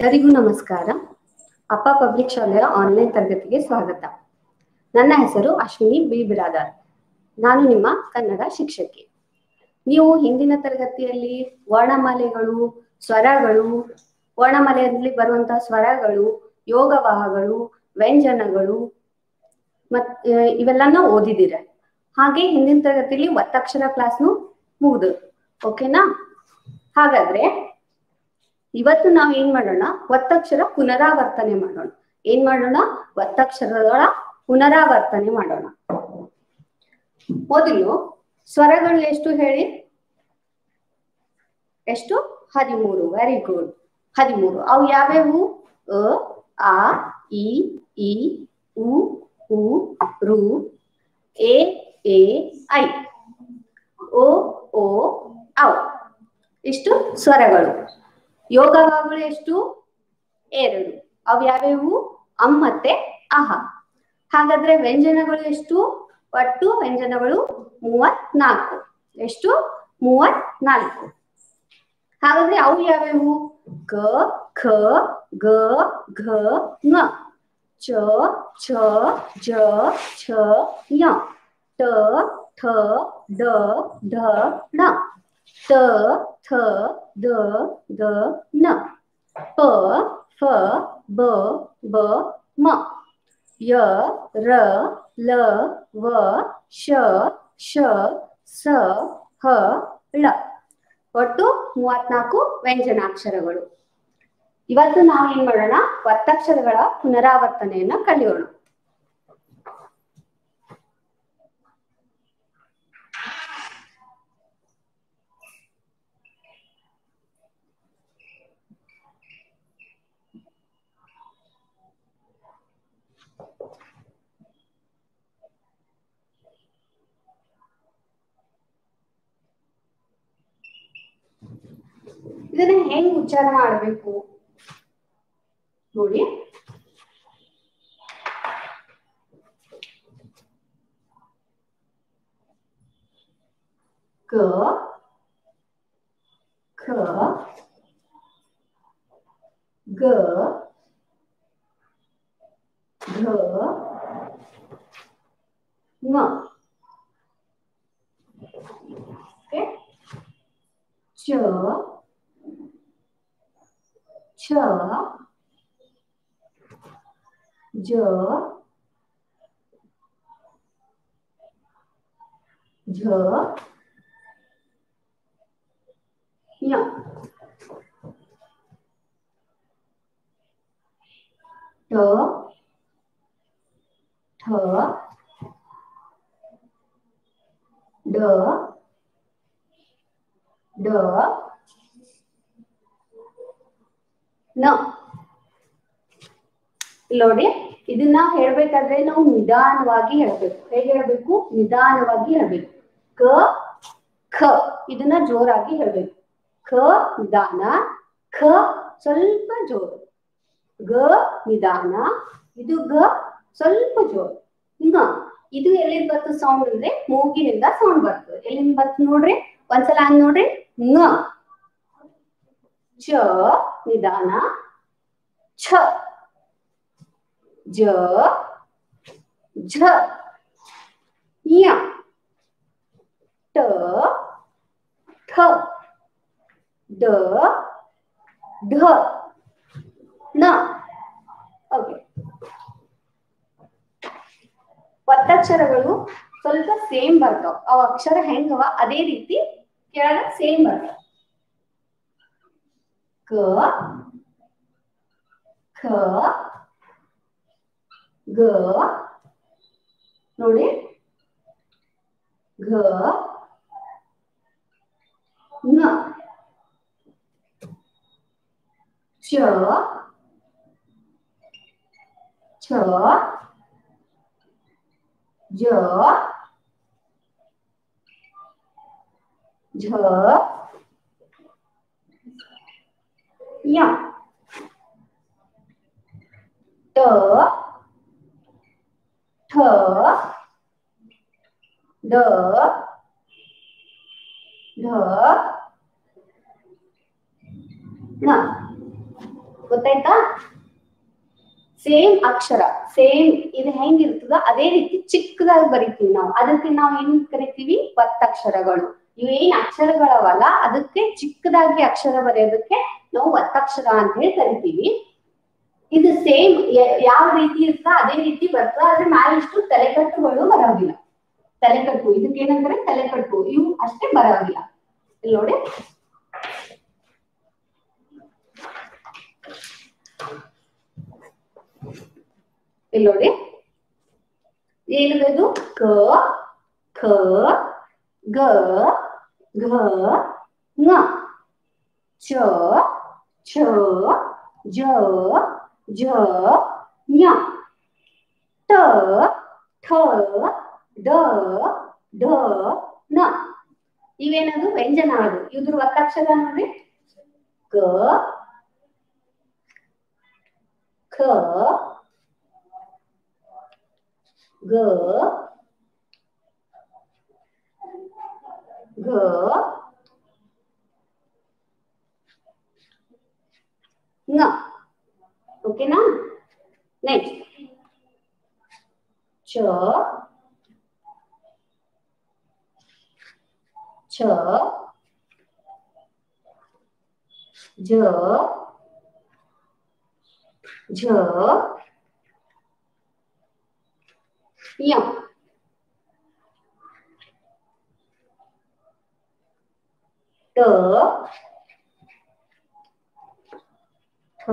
ಎಲ್ಲರಿಗೂ ನಮಸ್ಕಾರ. ಅಪ್ಪ ಪಬ್ಲಿಕ್ ಶಾಲೆಯ ಆನ್ಲೈನ್ ತರಗತಿಗೆ ಸ್ವಾಗತ. ನನ್ನ ಹೆಸರು ಅಶ್ವಿನಿ ಬಿ ಬಿರಾದಾರ್. ನಾನು ನಿಮ್ಮ ಕನ್ನಡ ಶಿಕ್ಷಕಿ. ನೀವು ಹಿಂದಿನ ತರಗತಿಯಲ್ಲಿ ವರ್ಣಮಾಲೆಗಳು, ಸ್ವರಗಳು, ವರ್ಣಮಾಲೆಯಲ್ಲಿ ಬರುವಂತಹ ಸ್ವರಗಳು ಯೋಗವಾಹಗಳು ವ್ಯಂಜನಗಳು ಮತ್ ಇವೆಲ್ಲನೂ ಓದಿದಿರ ಹಾಗೆ ಹಿಂದಿನ ತರಗತಿಯಲ್ಲಿ ಒತ್ತಕ್ಷರ ಕ್ಲಾಸ್ನು ಮುಗಿದು. ಓಕೆನಾ ಹಾಗಾದ್ರೆ ಇವತ್ತು ನಾವ್ ಏನ್ ಮಾಡೋಣ? ಒತ್ತಕ್ಷರ ಪುನರಾವರ್ತನೆ ಮಾಡೋಣ. ಏನ್ ಮಾಡೋಣ? ಒತ್ತಕ್ಷರಗಳ ಪುನರಾವರ್ತನೆ ಮಾಡೋಣ. ಮೊದಲು ಸ್ವರಗಳು ಎಷ್ಟು ಹೇಳಿ? ಎಷ್ಟು? ಹದಿಮೂರು. ವೆರಿ ಗುಡ್ ಹದಿಮೂರು. ಅವು ಯಾವ್ಯಾವು? ಅ, ಆ, ಇ ಇ, ಉ ಉ, ರು, ಎ ಎ, ಐ. ಓ ಓ ಔ ಇಷ್ಟು ಸ್ವರಗಳು. ಯೋಗವಾಗಳು ಎಷ್ಟು? ಎರಡು. ಅವು ಯಾವ್ಯಾವು? ಅಂ ಮತ್ತೆ ಅಹ. ಹಾಗಾದ್ರೆ ವ್ಯಂಜನಗಳು ಎಷ್ಟು? ಒಟ್ಟು ವ್ಯಂಜನಗಳು ಮೂವತ್ನಾಲ್ಕು. ಎಷ್ಟು? ಮೂವತ್ನಾಲ್ಕು. ಹಾಗಾದ್ರೆ ಅವು ಯಾವ್ಯಾವು? ಗ, ಖ, ಗ, ಘ ನ ಚ ಛ ಜ, ಛ ಯ ಟ ಠ ಡ ಢ. ಣ ತ, ಥ, ದ ದ ನ. ಪ ಫ ಬ ಬ ಮ ಯ, ರ, ಲ, ವ, ಶ ಶ, ಸ, ಹ, ಳ. ಒಟ್ಟು ಮೂವತ್ನಾಲ್ಕು ವ್ಯಂಜನಾಕ್ಷರಗಳು. ಇವತ್ತು ನಾವು ಏನ್ ಮಾಡೋಣ? ಒತ್ತಕ್ಷರಗಳ ಪುನರಾವರ್ತನೆಯನ್ನ ಕಲಿಯೋಣ ಇದನ್ನ ಹೆಂಗ್ ಉಚ್ಚಾರ ಮಾಡಬೇಕು? ನೋಡಿ. ಕ ಖ ಗ ಘ ङ ಓಕೆ च chở. Dở dở nhận tớ. Thở. Đỡ. Đỡ. ನ. ನೋಡಿ, ಇದನ್ನ ಹೇಳ್ಬೇಕಾದ್ರೆ ನಾವು ನಿಧಾನವಾಗಿ ಹೇಳ್ಬೇಕು. ಹೇಗೆ ಹೇಳ್ಬೇಕು? ನಿಧಾನವಾಗಿ ಹೇಳ್ಬೇಕು. ಕ, ಖ. ಇದನ್ನ ಜೋರಾಗಿ ಹೇಳ್ಬೇಕು. ಖ ನಿಧಾನ. ಖ, ಸ್ವಲ್ಪ ಜೋರು. ಗ, ನಿಧಾನ. ಇದು ಗ, ಸ್ವಲ್ಪ ಜೋರು. ನ ಇದು ಎಲ್ಲಿಂದ ಬರ್ತದೆ? ಸೌಂಡ್ ಅಂದ್ರೆ ಮೂಗಿನಿಂದ ಸೌಂಡ್ ಬರ್ತದೆ. ಎಲ್ಲಿಂದ ಬರ್ತದೆ ನೋಡ್ರಿ? ಒಂದ್ಸಲ ಹಂಗ್ ನೋಡ್ರಿ. ಚ ನಿಧಾನ ಛ. ಜ ಝ. ಯ. ಟ. ಠ. ಡ ಢ ನ. ಓಕೆ. ಒತ್ತಕ್ಷರಗಳು ಸ್ವಲ್ಪ ಸೇಮ್ ಬರ್ತಾವ. ಅವ ಅಕ್ಷರ ಹೆಂಗವ? ಅದೇ ರೀತಿ ಕೆಳಗ ಸೇಮ್ ಬರ್ತಾವ. 그, 그, 그, ನೋಡಿ ಗ ನ ಚ ಛ ಜ ಝ Yum. T. T. D. ಢ ನ ಗೊತ್ತಾಯ್ತಾ ಸೇಮ್ ಅಕ್ಷರ ಸೇಮ್ ಇದು ಹೆಂಗಿರ್ತದ ಅದೇ ರೀತಿ ಚಿಕ್ಕದಾಗಿ ಬರಿತೀವಿ ನಾವು ಅದಕ್ಕೆ ನಾವು ಏನ್ ಕರಿತೀವಿ ಒತ್ತಕ್ಷರಗಳು ಇವು ಏನ್ ಅಕ್ಷರಗಳವಲ್ಲ, ಅದಕ್ಕೆ ಚಿಕ್ಕದಾಗಿ ಅಕ್ಷರ ಬರೆಯೋದಕ್ಕೆ ನಾವು ಒತ್ತಕ್ಷರ ಅಂತ ಹೇಳಿ ಕರಿತೀವಿ. ಇದು ಸೇಮ್ ಯಾವ ರೀತಿ ಇರ್ತ ಅದೇ ರೀತಿ ಬರ್ತದ, ಆದ್ರೆ ಮ್ಯಾಲಿಷ್ಟು ತಲೆಕಟ್ಟುಗಳು ಬರೋದಿಲ್ಲ. ತಲೆಕಟ್ಟು ಇದಕ್ಕೆ ಏನಂದ್ರೆ ತಲೆಕಟ್ಟು, ಇವು ಅಷ್ಟೇ ಬರೋದಿಲ್ಲ. ಇಲ್ಲಿ ನೋಡಿ. ಇಲ್ಲಿ ನೋಡಿ. ಏನದು ಕ ಖ ಗ ಘ ङ ಚ ಛ ಜ ಝ ಞ ಟ ಠ ಡ ಢ ನ ಇವೇನದು ವ್ಯಂಜನ ಅದು ಇದ್ರ ಒತ್ತಕ್ಷರ ನೋಡ್ರಿ ಕ ಖ ಗ ಘ ङ ಓಕೆನಾ ನೆಕ್ಸ್ಟ್ ಚ ಛ ಜ ಝ ಯ ಟ ಠ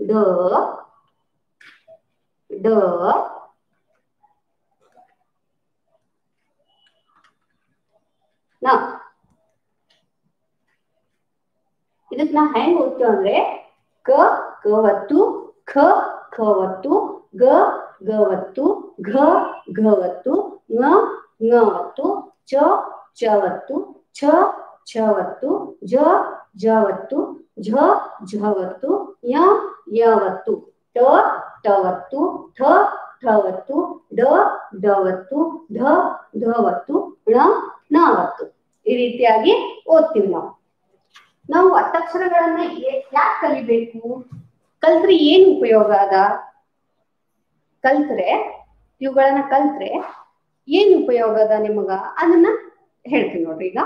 ಡ ಡ ನ ಇದಕ್ಕೆ ನಾ ಹೆಂಗ್ ಓದ್ತೇವೆ ಅಂದ್ರೆ ಕ ಕವತ್ತು ಖ ಖವತ್ತು ಗ ಗವತ್ತು ಘ ಘವತ್ತು ನ ঙವತ್ತು ಚ, ಚವತ್ತು, ಛ, ಛವತ್ತು, ಜ ಜವತ್ತು ಝ, ಝವತ್ತು, ಯ, ಯವತ್ತು ಟ ಟವತ್ತು ಥ ಠವತ್ತು ಡ ಡವತ್ತು ಢ ಢವತ್ತು ಣ ನಾವತ್ತು ಈ ರೀತಿಯಾಗಿ ಓದ್ತೀವಿ ನಾವು. ನಾವು ಅತ್ತಕ್ಷರಗಳನ್ನ ಯಾಕೆ ಕಲಿಬೇಕು? ಕಲ್ತ್ರೆ ಏನ್ ಉಪಯೋಗ ಅದ? ಕಲ್ತ್ರೆ, ಇವುಗಳನ್ನ ಕಲ್ತ್ರೆ ಏನ್ ಉಪಯೋಗ ಅದ ನಿಮಗ? ಅದನ್ನ ಹೇಳ್ತೀನಿ ನೋಡ್ರಿ ಈಗ.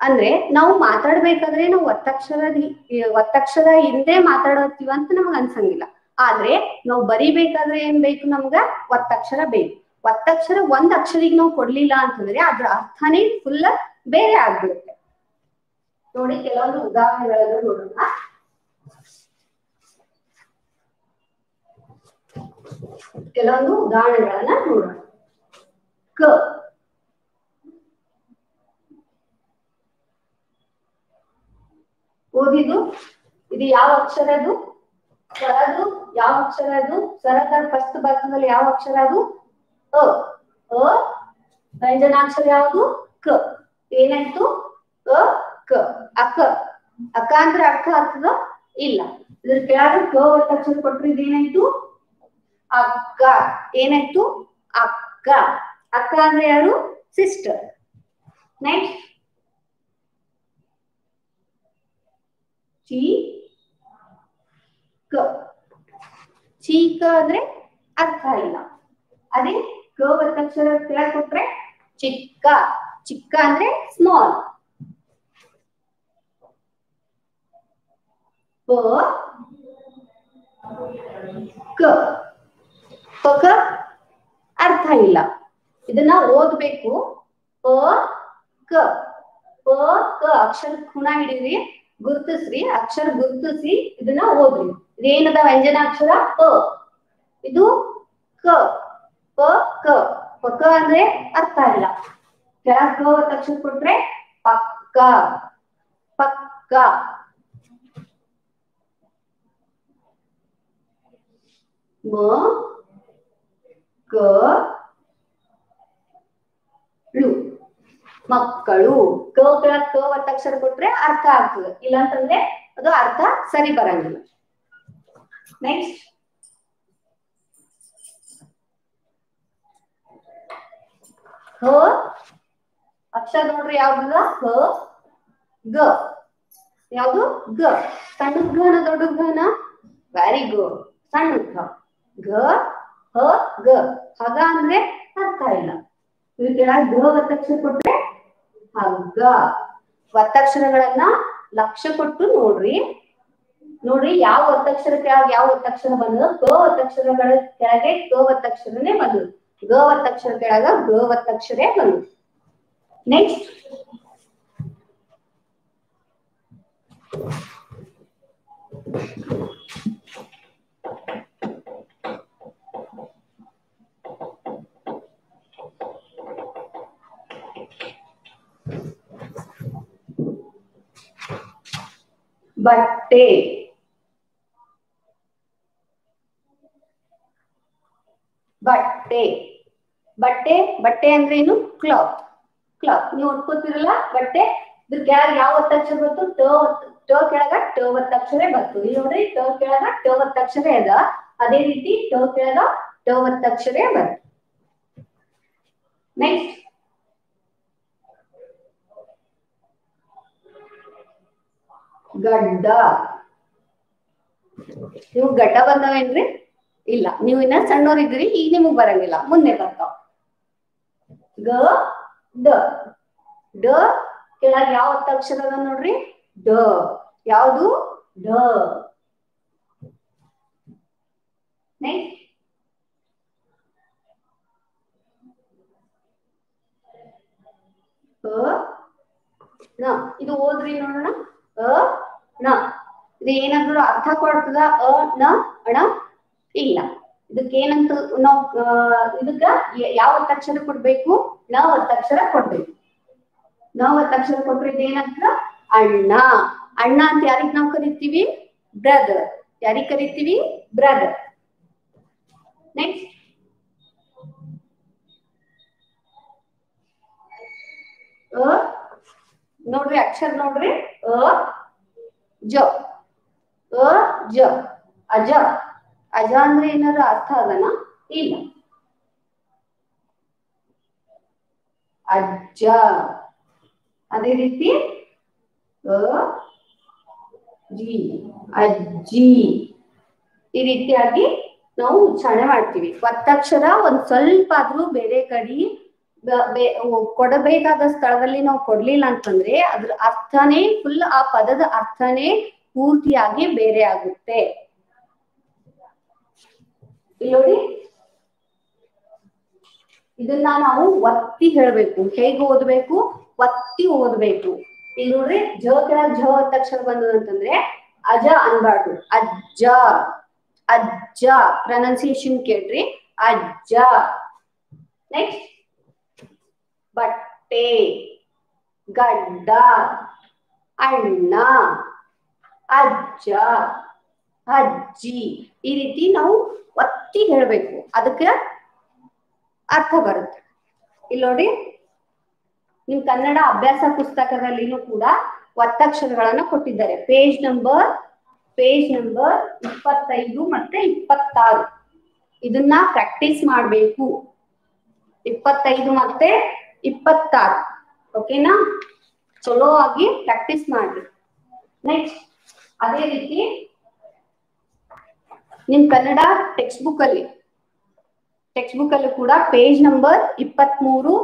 ಅಂದ್ರೆ ನಾವು ಮಾತಾಡ್ಬೇಕಾದ್ರೆ ನಾವು ಒತ್ತಕ್ಷರ ಒತ್ತಕ್ಷರ ಹಿಂದೆ ಮಾತಾಡತ್ತೀವ ಅಂತ ನಮಗ ಅನ್ಸಂಗಿಲ್ಲ. ಆದ್ರೆ ನಾವು ಬರಿಬೇಕಾದ್ರೆ ಏನ್ ಬೇಕು ನಮ್ಗ? ಒತ್ತಕ್ಷರ ಬೇಕು. ಒತ್ತಕ್ಷರ ಒಂದ್ ಅಕ್ಷರಿಗೆ ನಾವು ಕೊಡ್ಲಿಲ್ಲ ಅಂತಂದ್ರೆ ಅದ್ರ ಅರ್ಥನೇ ಫುಲ್ ಬೇರೆ ಆಗ್ಬಿಡುತ್ತೆ. ನೋಡಿ ಕೆಲವೊಂದು ಉದಾಹರಣೆಗಳನ್ನು ನೋಡೋಣ. ಕೆಲವೊಂದು ಉದಾಹರಣೆಗಳನ್ನ ನೋಡೋಣ. ಕ. ಓದಿದು ಇದು ಯಾವ ಅಕ್ಷರ ಅದು? ಸ್ವರದು ಯಾವ ಅಕ್ಷರ ಅದು? ಸ್ವರದ ಫಸ್ಟ್ ಭಾಗದಲ್ಲಿ ಯಾವ ಅಕ್ಷರ ಅದು? ಅ. ಅ. ವ್ಯಂಜನಾಕ್ಷರ ಯಾವುದು? ಕ. ಏನಾಯ್ತು? ಅ, ಕ. ಅಕ. ಅಕ ಅಂದ್ರೆ ಅಕ್ಕ ಆಗ್ತದ? ಇಲ್ಲ. ಇದ್ರ ಕೆಳಗೆ ಕ ಒತ್ತ ಅಕ್ಷರ ಕೊಟ್ರೆ ಇದೇನಾಯ್ತು? ಅಕ್ಕ ಏನಾಯ್ತು? ಅಕ್ಕ ಅಕ್ಕ ಅಂದ್ರೆ ಯಾರು? ಸಿಸ್ಟರ್ ನೆಕ್ಸ್ಟ್ ಚೀ ಕ. ಚೀಕ ಅಂದ್ರೆ ಅರ್ಥ ಇಲ್ಲ. ಅದೇ ಕ ಒತ್ತಕ್ಷರ ಕೆಳಗೆ ಕೊಟ್ರೆ ಚಿಕ್ಕ. ಚಿಕ್ಕ ಅಂದ್ರೆ ಸ್ಮಾಲ್ ಪ ಕ. ಪಕ ಅರ್ಥ ಇಲ್ಲ. ಇದನ್ನ ಓದ್ಬೇಕು. ಪ, ಕ. ಪ, ಕ, ಅಕ್ಷರ ಖುಣ ಹಿಡೀರಿ, ಗುರುತಿಸ್ರಿ, ಅಕ್ಷರ ಗುರುತಿಸಿ ಇದನ್ನ ಓದ್ರಿ. ಇದೇನದ ವ್ಯಂಜನಾಕ್ಷರ? ಪ. ಇದು ಕ. ಪ, ಕ. ಪಕ ಅಂದ್ರೆ ಅರ್ಥ ಇಲ್ಲ. ಕೆಳಗ್ ಕ ಒತ್ತ ಅಕ್ಷರ ಕೊಟ್ರೆ ಪಕ್ಕ. ಪಕ್ಕ. ಮ, ಕ ಳು. ಮಕ್ಕಳು, ಕ ಕೆಳಗ್ ಕ ಒತ್ತಕ್ಷರ ಕೊಟ್ರೆ ಅರ್ಥ ಆಗ್ತದೆ. ಇಲ್ಲ ಅಂತಂದ್ರೆ ಅದು ಅರ್ಥ ಸರಿ ಬರಂಗಿಲ್ಲ. ನೆಕ್ಸ್ಟ್ ಹ. ಅಕ್ಷರ ನೋಡ್ರಿ ಯಾವ್ದು ಹ, ಗ. ಯಾವುದು? ಗ. ಸಣ್ಣ ಘನ ದೊಡ್ಡ ಘನ ವೆರಿ ಗುಡ್ ಸಣ್ಣ ಘ ಹ, ಗ. ಹಗ ಅಂದ್ರೆ ಅರ್ಥ ಇಲ್ಲ. ಇವ್ ಕೆಳಗೆ ಗೃಹ ಒತ್ತಕ್ಷರ ಕೊಟ್ರೆ ಹಗ್ಗ. ಒತ್ತಕ್ಷರಗಳನ್ನ ಲಕ್ಷ್ಯ ಕೊಟ್ಟು ನೋಡ್ರಿ. ನೋಡ್ರಿ ಯಾವ ಒತ್ತಕ್ಷರ ಕೆಳಗೆ ಯಾವ ಒತ್ತಕ್ಷರ ಬಂದದ? ಗ ಒತ್ತಕ್ಷರಗಳ ಕೆಳಗೆ ಗ ಒತ್ತಕ್ಷರನೇ ಬಂದದು. ಗ ಒತ್ತಕ್ಷರ ಕೆಳಗ ಗ ಒತ್ತಕ್ಷರೇ ನೆಕ್ಸ್ಟ್ ಬಟ್ಟೆ. ಬಟ್ಟೆ. ಬಟ್ಟೆ ಬಟ್ಟೆ ಅಂದ್ರೆ ಏನು ಕ್ಲಾತ್ ಕ್ಲಾತ್ ನೀವು ಉಟ್ಕೋತಿರಲ್ಲ, ಬಟ್ಟೆ? ಇದ್ರ ಕೆಳಗೆ ಯಾವ ಒತ್ತಕ್ಷರ ಬಂತು ಟ ಟ ಕೆಳಗ ಟ ಒತ್ತಕ್ಷರ ಬಂತು ಇಲ್ಲಿ ನೋಡ್ರಿ ಟ ಕೆಳಗ ಟ ಒತ್ತಕ್ಷರ ಅದ. ಅದೇ ರೀತಿ ಟ ಕೆಳಗ ಟ ಒತ್ತಕ್ಷರ ಬಂತು ನೆಕ್ಸ್ಟ್ ಗಡ್ಡ. ನೀವು ಗಡ್ಡ ಬಂದವೇನ್ರಿ? ಇಲ್ಲ, ನೀವು ಇನ್ನ ಸಣ್ಣವರಿದ್ದೀರಿ, ಈಗ ನಿಮಗ್ ಬರಂಗಿಲ್ಲ. ಮುಂದೆ ಬರ್ತಾವ. ಗ, ಡ. ಡ ಕೆಳಗೆ ಯಾವ ಅಕ್ಷರ ಅದ ನೋಡ್ರಿ? ಡ. ಯಾವುದು? ಡ. ನೆಕ್ಸ್ಟ್ ಇದು ಓದ್ರಿ ನೋಡೋಣ. ನ. ಇದು ಏನಾದ್ರು ಅರ್ಥ ಕೊಡ್ತದ? ಅ, ನ ಅಣ ಇಲ್ಲ. ಇದಕ್ಕೆ ಏನಂತ ನಾವು ಇದಕ್ಕ ಯಾವ ಒತ್ತಕ್ಷರ ಕೊಡ್ಬೇಕು? ನ ಒತ್ತಕ್ಷರ ಕೊಡ್ಬೇಕು. ನ ಒತ್ತಕ್ಷರ ಕೊಟ್ರೆ ಇದೇನಂತ ಅಣ್ಣ. ಅಣ್ಣ ಅಂತ ಯಾರಿಗ್ ನಾವು ಕರಿತೀವಿ? ಬ್ರದರ್. ಯಾರಿಗ್ ಕರಿತೀವಿ? ಬ್ರದರ್. ನೆಕ್ಸ್ಟ್. ನೋಡ್ರಿ ಅಕ್ಷರ ನೋಡ್ರಿ. ಅ ಜ, ಅ, ಜ, ಅಜ. ಅಜ ಅಂದ್ರೆ ಏನಾದ್ರು ಅರ್ಥ ಅದನ ಇಲ್ಲ. ಅಜ್ಜ. ಅದೇ ರೀತಿ ಜಿ, ಅಜ್ಜಿ. ಈ ರೀತಿಯಾಗಿ ನಾವು ಉಚ್ಚಾರಣೆ ಮಾಡ್ತೀವಿ. ಒತ್ತಕ್ಷರ ಒಂದ್ ಸ್ವಲ್ಪ ಆದ್ರೂ ಬೇರೆ ಕಡೆ ಕೊಡಬೇಕಾದ ಸ್ಥಳದಲ್ಲಿ ನಾವು ಕೊಡ್ಲಿಲ್ಲ ಅಂತಂದ್ರೆ ಅದ್ರ ಅರ್ಥನೇ ಫುಲ್ ಆ ಪದದ ಅರ್ಥನೇ ಪೂರ್ತಿಯಾಗಿ ಬೇರೆ ಆಗುತ್ತೆ. ನೋಡಿ. ಇದನ್ನ ನಾವು ಒತ್ತಿ ಹೇಳ್ಬೇಕು. ಹೇಗೆ ಓದ್ಬೇಕು? ಒತ್ತಿ ಓದ್ಬೇಕು. ಇಲ್ಲಿ ನೋಡ್ರಿ, ಜ ಕೆಳಗ್ ಜ ಅಕ್ಷರ ಬಂದದ ಅಂತಂದ್ರೆ ಅಜ ಅನ್ಬಾರ್ದು. ಅಜ್ಜ. ಅಜ್ಜ. ಪ್ರೊನೌನ್ಸಿಯೇಷನ್ ಕೇಳ್ರಿ. ಅಜ್ಜ. ನೆಕ್ಸ್ಟ್ ಬಟ್ಟೆ ಗಡ್ಡ ಅಣ್ಣ, ಅಜ್ಜ, ಅಜ್ಜಿ, ಈ ರೀತಿ ನಾವು ಒತ್ತಿ ಹೇಳ್ಬೇಕು. ಅದಕ್ಕೆ ಅರ್ಥ ಬರುತ್ತೆ. ಇಲ್ಲಿ ನೋಡಿ ನಿಮ್ ಕನ್ನಡ ಅಭ್ಯಾಸ ಪುಸ್ತಕದಲ್ಲಿನೂ ಕೂಡ ಒತ್ತಕ್ಷರಗಳನ್ನ ಕೊಟ್ಟಿದ್ದಾರೆ. ಪೇಜ್ ನಂಬರ್ ಪೇಜ್ ನಂಬರ್ ಇಪ್ಪತ್ತೈದು ಮತ್ತೆ ಇಪ್ಪತ್ತಾರು. ಇದನ್ನ ಪ್ರಾಕ್ಟೀಸ್ ಮಾಡಬೇಕು. ಇಪ್ಪತ್ತೈದು ಮತ್ತೆ ಇಪ್ಪತ್ತಾರು. ಓಕೆನಾ ಚಲೋ ಆಗಿ ಪ್ರಾಕ್ಟೀಸ್ ಮಾಡಿ ನೆಕ್ಸ್ಟ್ ಅದೇ ರೀತಿ ನಿಮ್ ಕನ್ನಡ ಟೆಕ್ಸ್ಟ್ ಬುಕ್ ಅಲ್ಲಿ ಟೆಕ್ಸ್ಟ್ ಬುಕ್ ಅಲ್ಲಿ ಕೂಡ ಪೇಜ್ ನಂಬರ್ ಇಪ್ಪತ್ಮೂರು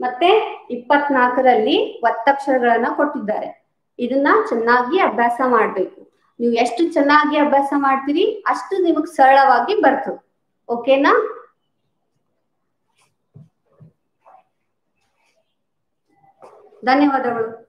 ಮತ್ತೆ ಇಪ್ಪತ್ನಾಲ್ಕರಲ್ಲಿ ಒತ್ತಕ್ಷರಗಳನ್ನ ಕೊಟ್ಟಿದ್ದಾರೆ. ಇದನ್ನ ಚೆನ್ನಾಗಿ ಅಭ್ಯಾಸ ಮಾಡ್ಬೇಕು. ನೀವು ಎಷ್ಟು ಚೆನ್ನಾಗಿ ಅಭ್ಯಾಸ ಮಾಡ್ತೀರಿ ಅಷ್ಟು ನಿಮಗ್ ಸರಳವಾಗಿ ಬರ್ತದೆ. ಓಕೆನಾ ಧನ್ಯವಾದಗಳು